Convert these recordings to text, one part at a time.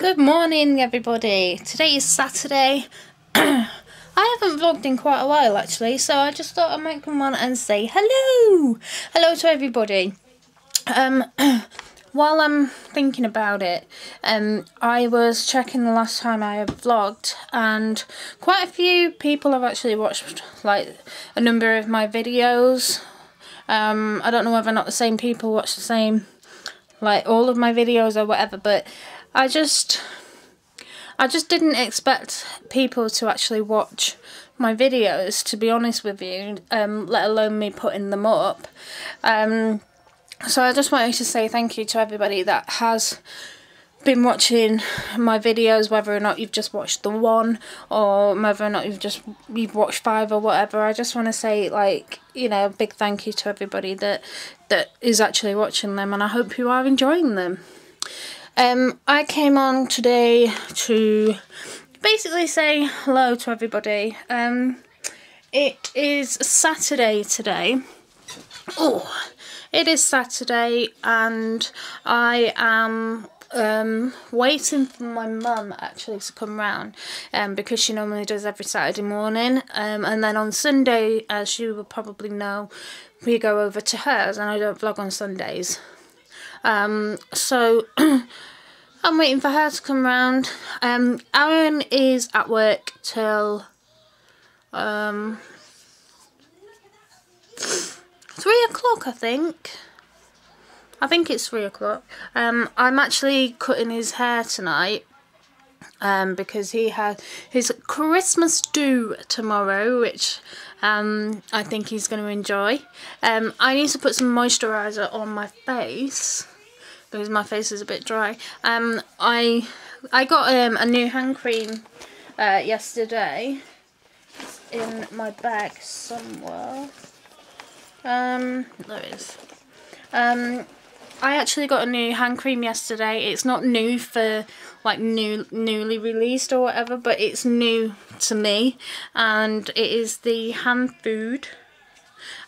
Good morning everybody. Today is Saturday. I haven't vlogged in quite a while actually, so I just thought I might come on and say hello. Hello to everybody. Um, while I'm thinking about it, um, I was checking the last time I vlogged and quite a few people have actually watched like a number of my videos. Um, I don't know whether or not the same people watch the same like all of my videos or whatever, but I just I just didn't expect people to actually watch my videos to be honest with you um, let alone me putting them up. Um, so I just wanted to say thank you to everybody that has been watching my videos whether or not you've just watched the one or whether or not you've just you've watched five or whatever. I just want to say like you know a big thank you to everybody that that is actually watching them and I hope you are enjoying them um, I came on today to basically say hello to everybody. Um, it is Saturday today. Oh, it is Saturday and I am um, waiting for my mum actually to come round um, because she normally does every Saturday morning um, and then on Sunday as you will probably know we go over to hers and I don't vlog on Sundays um, so I'm waiting for her to come round. Um, Aaron is at work till um, three o'clock, I think. I think it's three o'clock. Um, I'm actually cutting his hair tonight um, because he has his Christmas do tomorrow, which um, I think he's going to enjoy. Um, I need to put some moisturiser on my face because my face is a bit dry. Um, I I got um, a new hand cream uh, yesterday. It's in my bag somewhere. Um, there it is. Um, I actually got a new hand cream yesterday. It's not new for like new newly released or whatever, but it's new to me, and it is the Hand Food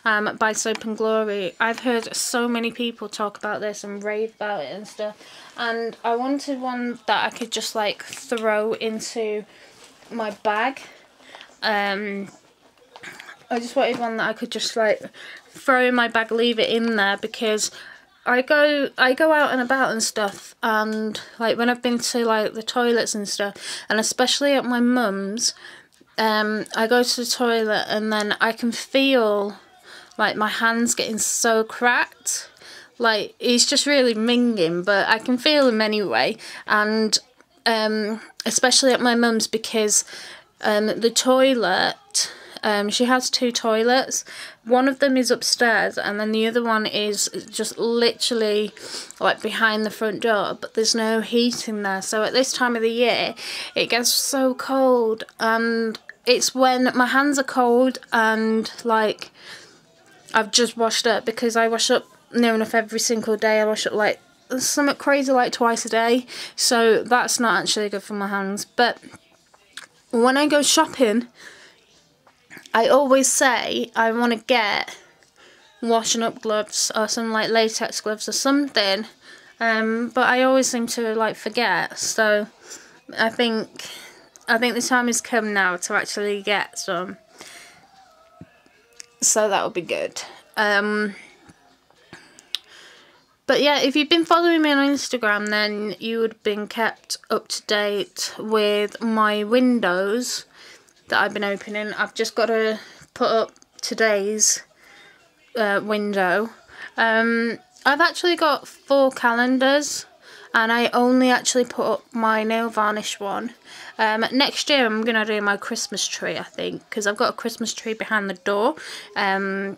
um, by Soap and Glory. I've heard so many people talk about this and rave about it and stuff. And I wanted one that I could just like throw into my bag. Um, I just wanted one that I could just like throw in my bag, leave it in there because I go I go out and about and stuff and like when I've been to like the toilets and stuff and especially at my mum's um I go to the toilet and then I can feel like my hands getting so cracked. Like he's just really minging but I can feel him anyway. And um, especially at my mum's because um, the toilet um, she has two toilets. One of them is upstairs and then the other one is just literally like behind the front door but there's no heat in there. So at this time of the year it gets so cold and it's when my hands are cold and like I've just washed up because I wash up near enough every single day. I wash up like something crazy like twice a day. So that's not actually good for my hands. But when I go shopping, I always say I want to get washing up gloves or some like latex gloves or something. Um, but I always seem to like forget. So I think I think the time has come now to actually get some so that would be good. Um, but yeah, if you've been following me on Instagram, then you would have been kept up to date with my windows that I've been opening. I've just got to put up today's uh, window. Um, I've actually got four calendars and I only actually put up my nail varnish one. Um, next year I'm going to do my Christmas tree I think because I've got a Christmas tree behind the door. Um,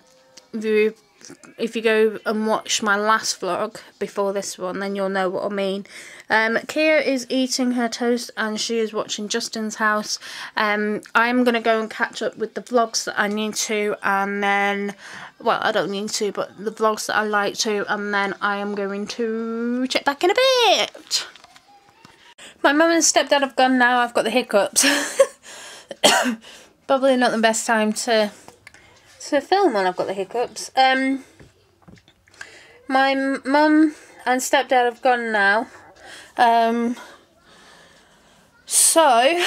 if you go and watch my last vlog before this one then you'll know what I mean. Um, Kia is eating her toast and she is watching Justin's house. Um, I'm going to go and catch up with the vlogs that I need to and then, well I don't need to but the vlogs that I like to and then I am going to check back in a bit. My mum and stepdad have gone now, I've got the hiccups. Probably not the best time to to film when I've got the hiccups. Um, my mum and stepdad have gone now. Um, So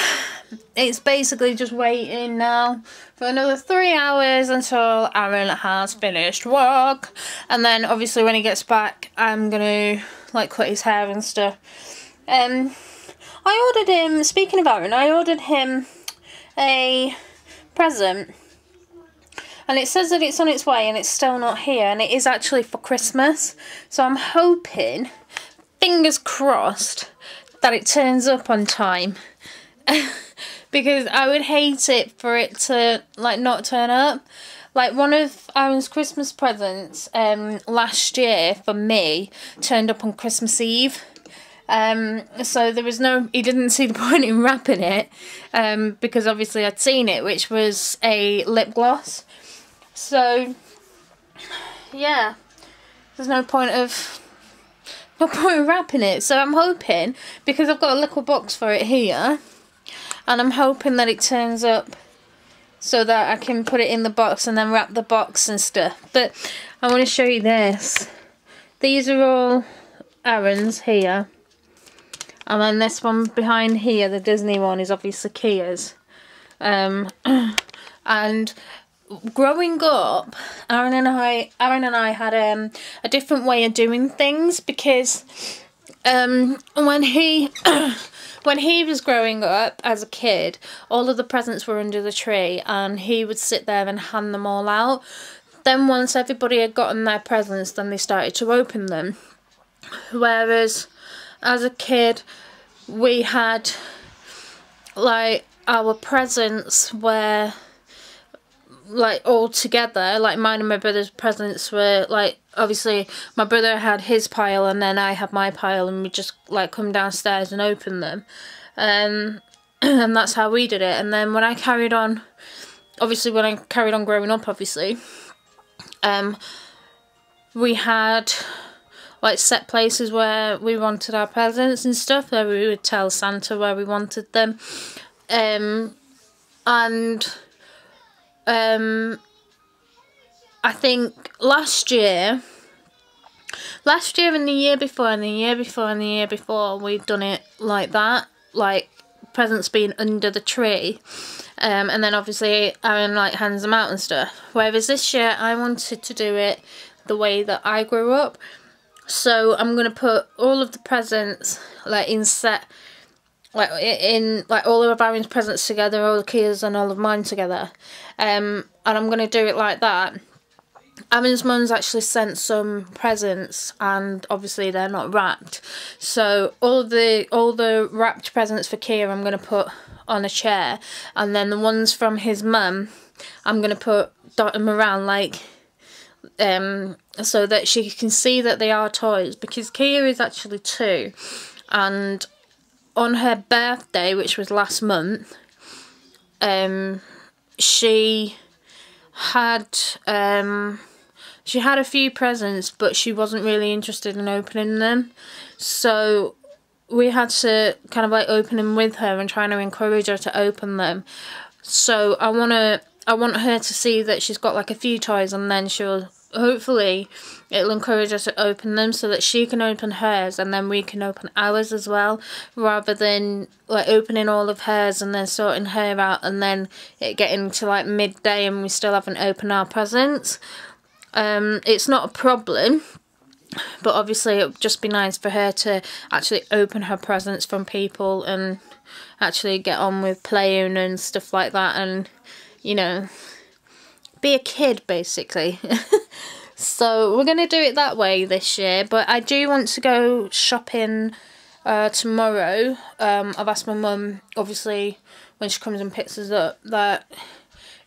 it's basically just waiting now for another three hours until Aaron has finished work. And then obviously when he gets back, I'm gonna like cut his hair and stuff. Um, I ordered him, speaking of Aaron, I ordered him a present. And it says that it's on its way and it's still not here. And it is actually for Christmas. So I'm hoping, fingers crossed, that it turns up on time. because I would hate it for it to like not turn up. Like one of Aaron's Christmas presents um last year for me turned up on Christmas Eve. Um, so there was no, he didn't see the point in wrapping it, um, because obviously I'd seen it, which was a lip gloss. So, yeah, there's no point of, no point in wrapping it. So I'm hoping, because I've got a little box for it here, and I'm hoping that it turns up so that I can put it in the box and then wrap the box and stuff. But I want to show you this. These are all Aaron's here. And then this one behind here, the Disney one, is obviously Kia's. Um, and growing up, Aaron and I, Aaron and I had um, a different way of doing things because um, when he when he was growing up as a kid, all of the presents were under the tree and he would sit there and hand them all out. Then once everybody had gotten their presents, then they started to open them. Whereas as a kid, we had like our presents were like all together. Like mine and my brother's presents were like obviously my brother had his pile and then I had my pile and we just like come downstairs and open them. Um, and that's how we did it. And then when I carried on obviously when I carried on growing up obviously um, we had like set places where we wanted our presents and stuff where we would tell Santa where we wanted them. Um, and um, I think last year, last year and the year before and the year before and the year before, we've done it like that, like presents being under the tree. Um, and then obviously Aaron like hands them out and stuff. Whereas this year I wanted to do it the way that I grew up. So I'm to put all of the presents like in set like in like all of Aaron's presents together, all the Kia's and all of mine together. Um, and I'm gonna do it like that. Aaron's mum's actually sent some presents, and obviously they're not wrapped. So all the all the wrapped presents for Kia, I'm gonna put on a chair, and then the ones from his mum, I'm gonna put dot them around like um so that she can see that they are toys because Kia is actually two and on her birthday, which was last month, um, she had um, she had a few presents, but she wasn't really interested in opening them. So we had to kind of like open them with her and trying to encourage her to open them. So I want to I want her to see that she's got like a few toys and then she'll hopefully it'll encourage us to open them so that she can open hers and then we can open ours as well rather than like opening all of hers and then sorting her out and then it getting to like midday and we still haven't opened our presents. Um it's not a problem but obviously it would just be nice for her to actually open her presents from people and actually get on with playing and stuff like that and you know be a kid basically. so we're going to do it that way this year. But I do want to go shopping uh, tomorrow. Um, I've asked my mum, obviously, when she comes and picks us up, that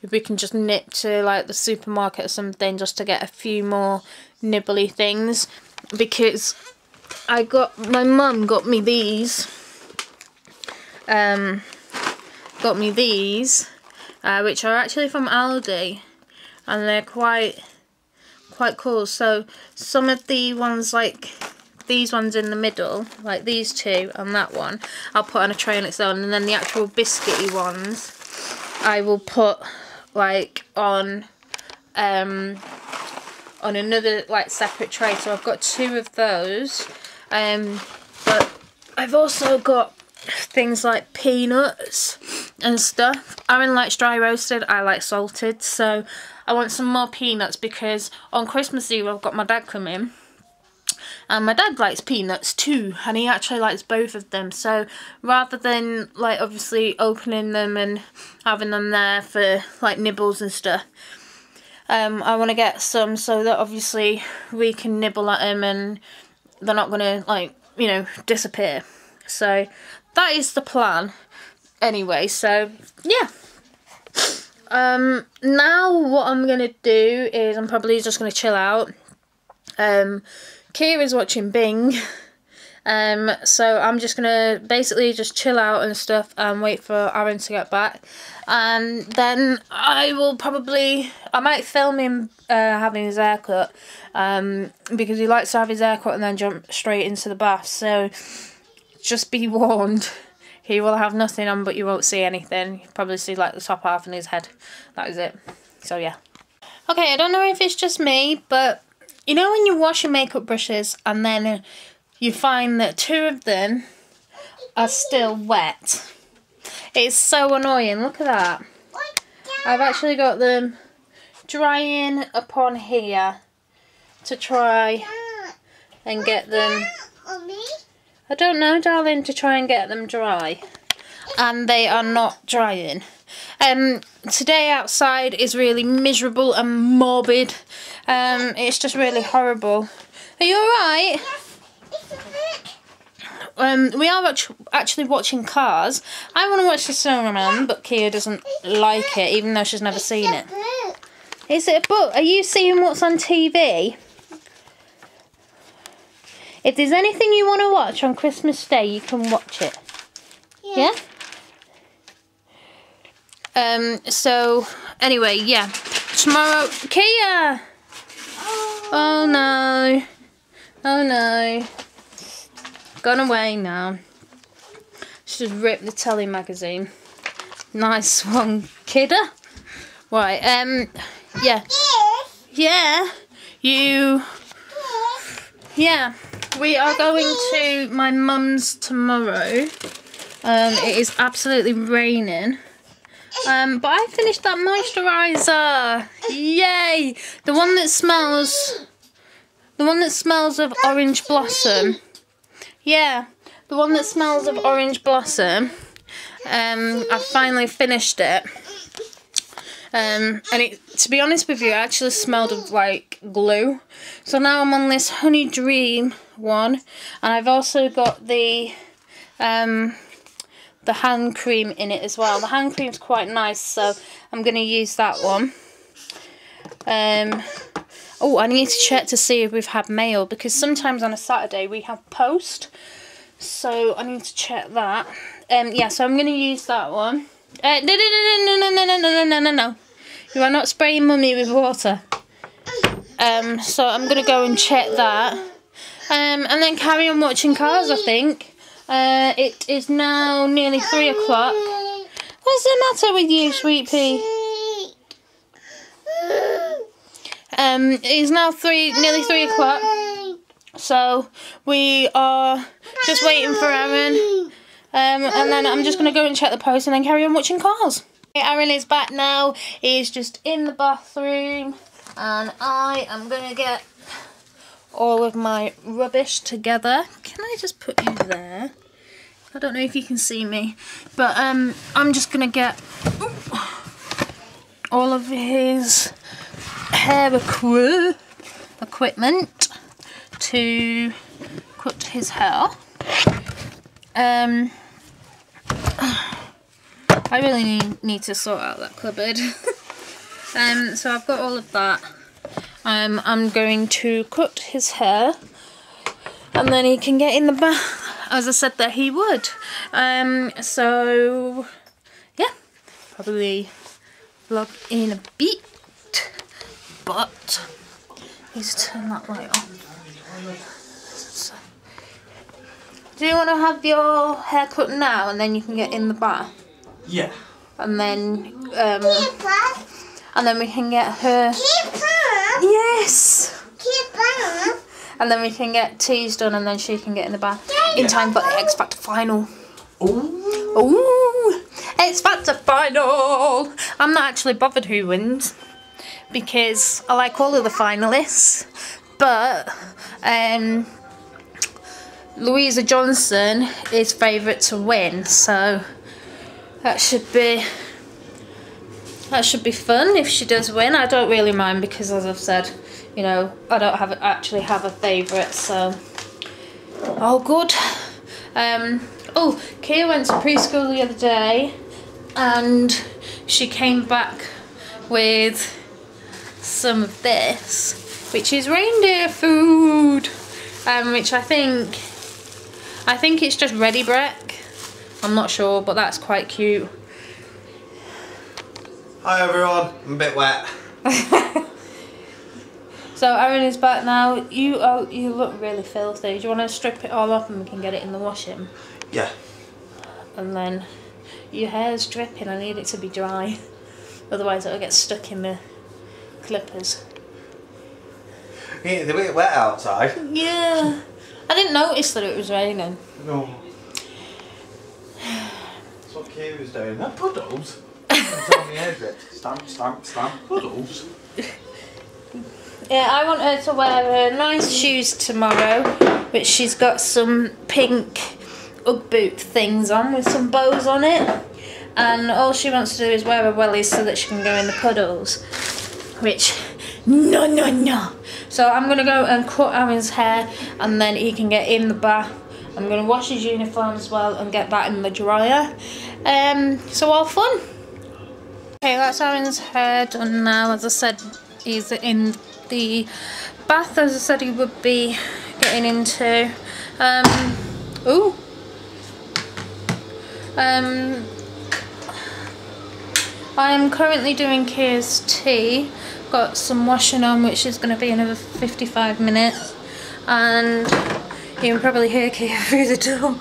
if we can just nip to like the supermarket or something just to get a few more nibbly things. Because I got, my mum got me these. Um, got me these, uh, which are actually from Aldi and they're quite quite cool. So some of the ones like these ones in the middle, like these two and that one, I'll put on a tray on its own, and then the actual biscuity ones, I will put like on um on another like separate tray. So I've got two of those, um, but I've also got things like peanuts and stuff. Aaron likes dry roasted, I like salted, so I want some more peanuts because on Christmas Eve I've got my dad coming. And my dad likes peanuts too, and he actually likes both of them. So rather than like obviously opening them and having them there for like nibbles and stuff, um, I want to get some so that obviously we can nibble at them and they're not going to like you know disappear. So that is the plan. Anyway, so yeah. Um, now what I'm gonna do is I'm probably just gonna chill out. Um, Kia's watching Bing. Um, so I'm just gonna basically just chill out and stuff and wait for Aaron to get back. And then I will probably, I might film him uh, having his haircut um, because he likes to have his haircut and then jump straight into the bath. So just be warned. He will have nothing on, but you won't see anything. You probably see like the top half and his head. That is it. So yeah. Okay, I don't know if it's just me, but you know when you wash your makeup brushes and then you find that two of them are still wet. It's so annoying. Look at that. I've actually got them drying upon here to try and get them. I don't know, darling, to try and get them dry. And they are not drying. Um, today outside is really miserable and morbid. Um, it's just really horrible. Are you alright? Um, we are actually watching Cars. I want to watch the Snowman, but Kia doesn't like it, even though she's never seen it. Is it a book? Are you seeing what's on TV? If there's anything you want to watch on Christmas Day, you can watch it. Yeah? yeah? Um, so, anyway, yeah. Tomorrow, Kia! Oh, oh no. Oh no. Gone away now. Should just ripped the telly magazine. Nice one, kidder. Right, um, yeah. Yeah. You. Yeah. We are going to my mum's tomorrow. Um, it is absolutely raining. Um, but I finished that moisturiser. Yay! The one that smells the one that smells of orange blossom. Yeah, the one that smells of orange blossom. Um, I finally finished it. Um, and it, to be honest with you, it actually smelled of like glue. So now I'm on this Honey Dream one, and I've also got the um, the hand cream in it as well. The hand cream's quite nice, so I'm going to use that one. Um, Oh, I need to check to see if we've had mail because sometimes on a Saturday we have post. So I need to check that. Um, yeah, so I'm going to use that one. Uh, no, no, no, no, no, no, no, no, no, no, no. You are not spraying mummy with water. Um, so I'm going to go and check that. Um, and then carry on watching cars, I think. Uh, it is now nearly three o'clock. What's the matter with you, sweet pea? Um, it's now three, nearly three o'clock. So we are just waiting for Aaron. Um, and then I'm just going to go and check the post and then carry on watching cars. Aaron is back now. He's just in the bathroom. And I am going to get all of my rubbish together. Can I just put you there? I don't know if you can see me. But um, I'm just going to get all of his hair equi equipment to cut his hair. Um, I really need, to sort out that cupboard. um, so I've got all of that. Um, I'm going to cut his hair and then he can get in the bath as I said that he would. Um, so yeah, probably vlog in a bit but he's turned that light on. Do you want to have your hair cut now and then you can get in the bath? Yeah. And then, um, and then we can get her. Yes. And then we can get teas done and then she can get in the bath in time for the X Factor final. Ooh. Ooh, it's Factor Final. I'm not actually bothered who wins because I like all of the finalists, but um, Louisa Johnson is favourite to win, so that should be that should be fun if she does win. I don't really mind because, as I've said, you know, I don't have actually have a favourite, so all good. Um, oh, Kia went to preschool the other day, and she came back with some of this, which is reindeer food, um, which I think, I think it's just Ready Brek. I'm not sure, but that's quite cute. Hi everyone, I'm a bit wet. So Aaron is back now. You oh, you look really filthy. Do you want to strip it all off and we can get it in the washing? Yeah. And then your hair's dripping. I need it to be dry. Otherwise it'll get stuck in the clippers. Yeah, it's a bit wet outside. Yeah. I didn't notice that it was raining. No. What Kia's doing. That puddles. It's on the edge. Stamp, stamp, stamp. Puddles. Yeah, I want her to wear her nice shoes tomorrow, which she's got some pink Ugg boot things on with some bows on it. And all she wants to do is wear her wellies so that she can go in the puddles. Which, no, no, no. So I'm going to go and cut Aaron's hair and then he can get in the bath. I'm going to wash his uniform as well and get that in the dryer. Um, so all fun. Okay, that's Aaron's hair done now. As I said, he's in the bath as I said he would be getting into. Um, ooh. Um, I am currently doing Kia's tea. Got some washing on which is going to be another 55 minutes. And you can probably hear Kia through the door.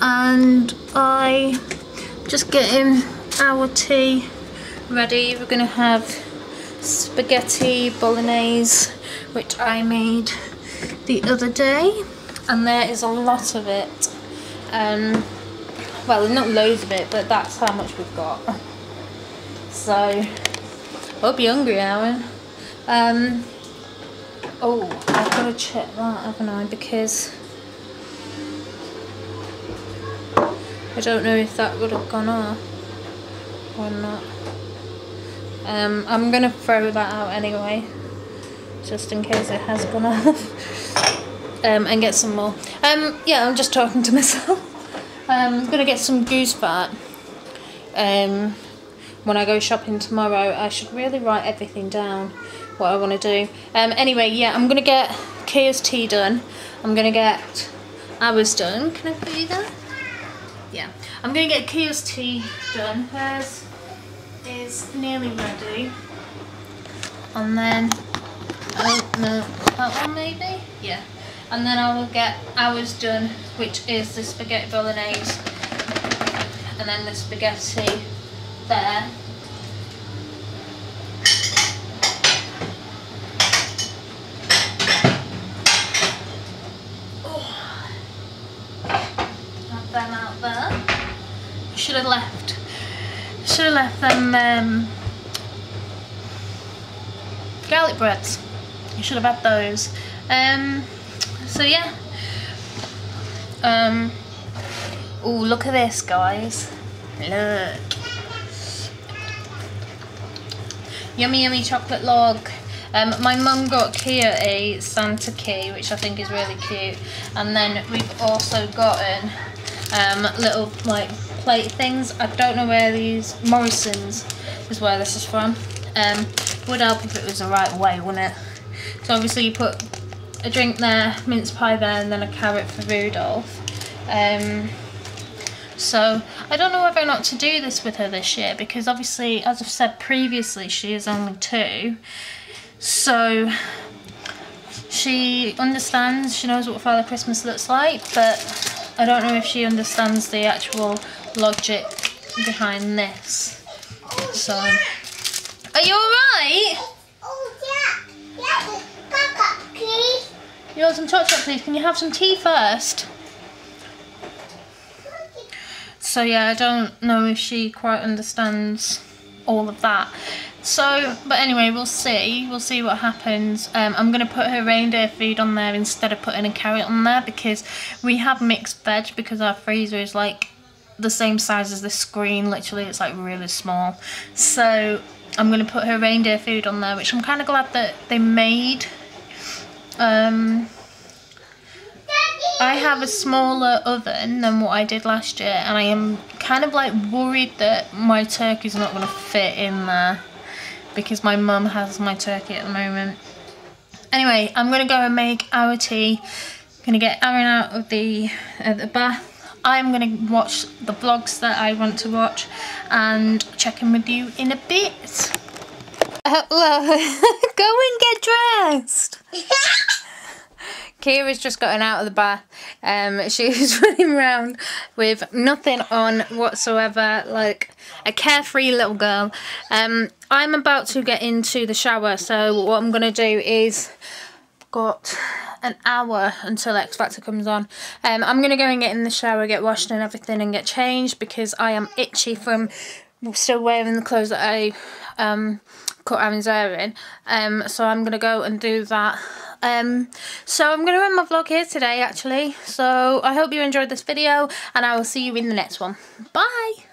And I just getting our tea ready. We're going to have spaghetti bolognese which I made the other day and there is a lot of it um, well not loads of it but that's how much we've got so hope you're hungry Aaron um, oh I've got to check that haven't I because I don't know if that would have gone off or not um, I'm going to throw that out anyway, just in case it has gone off, um, and get some more. Um, yeah, I'm just talking to myself. Um, I'm going to get some goose fat. Um, when I go shopping tomorrow, I should really write everything down, what I want to do. Um, anyway, yeah, I'm going to get Kia's tea done. I'm going to get ours done. Can I put you there? Yeah. I'm going to get Kia's tea done. Hers is nearly ready. And then, oh no, that one maybe? Yeah. And then I will get ours done, which is the spaghetti bolognese. And then the spaghetti there. Oh. Have them out there. Should have left should have left them um, garlic breads. You should have had those. Um, so yeah. Um, oh, look at this, guys. Look. Yummy, yummy chocolate log. Um, my mum got Kia a Santa key, which I think is really cute. And then we've also gotten um, little like plate things. I don't know where these, Morrison's is where this is from. Um, would help if it was the right way, wouldn't it? So obviously you put a drink there, mince pie there, and then a carrot for Rudolph. Um, so I don't know whether or not to do this with her this year because obviously, as I've said previously, she is only two. So she understands, she knows what Father Christmas looks like, but I don't know if she understands the actual logic behind this. So, are you alright? You want some chocolate, please? Can you have some tea first? so yeah, I don't know if she quite understands all of that. So, but anyway, we'll see. We'll see what happens. Um, I'm going to put her reindeer food on there instead of putting a carrot on there because we have mixed veg because our freezer is like the same size as the screen. Literally, it's like really small. So I'm going to put her reindeer food on there, which I'm kind of glad that they made. Um, I have a smaller oven than what I did last year and I am kind of like worried that my turkey's not going to fit in there because my mum has my turkey at the moment. Anyway, I'm going to go and make our tea. going to get Aaron out of the, uh, the bath. I'm going to watch the vlogs that I want to watch and check in with you in a bit. Hello, go and get dressed. Kia's just gotten out of the bath. Um, she's running around with nothing on whatsoever, like a carefree little girl. Um, I'm about to get into the shower, so what I'm going to do is got an hour until X Factor comes on. Um, I'm going to go and get in the shower, get washed and everything and get changed because I am itchy from still wearing the clothes that I um, cut Aaron's hair in. Um, so I'm going to go and do that um, so I'm going to end my vlog here today actually. So I hope you enjoyed this video and I will see you in the next one. Bye!